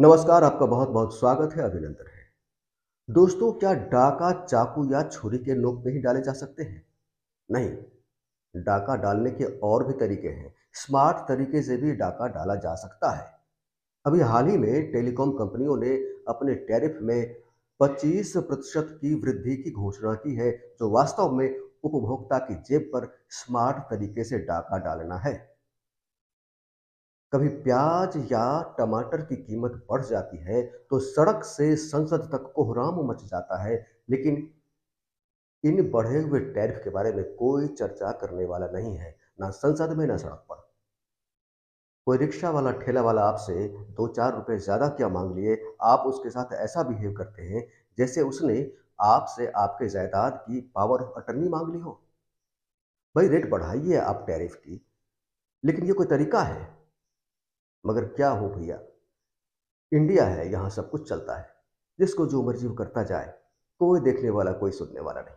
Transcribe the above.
नमस्कार, आपका बहुत बहुत स्वागत है, अभिनंदन है। दोस्तों, क्या डाका, चाकू या छुरी के नोक में ही डाले जा सकते हैं? नहीं, डाका डालने के और भी तरीके हैं। स्मार्ट तरीके से भी डाका डाला जा सकता है। अभी हाल ही में टेलीकॉम कंपनियों ने अपने टैरिफ में 25 प्रतिशत की वृद्धि की घोषणा की है, जो वास्तव में उपभोक्ता की जेब पर स्मार्ट तरीके से डाका डालना है। कभी प्याज या टमाटर की कीमत बढ़ जाती है तो सड़क से संसद तक कोहराम मच जाता है। लेकिन इन बढ़े हुए टैरिफ के बारे में कोई चर्चा करने वाला नहीं है, ना संसद में, ना सड़क पर। कोई रिक्शा वाला, ठेला वाला आपसे दो चार रुपए ज़्यादा क्या मांग लिए? आप उसके साथ ऐसा बिहेव करते हैं जैसे उसने आपसे आपके जायदाद की पावर ऑफ़ अटर्नी मांग ली हो। भाई, रेट बढ़ाइए आप टैरिफ की। लेकिन ये कोई तरीका है? मगर क्या हो भैया? इंडिया है, यहाँ सब कुछ चलता है। जिसको जो मर्ज़ी वो करता जाए, कोई देखने वाला, कोई सुनने वाला नहीं।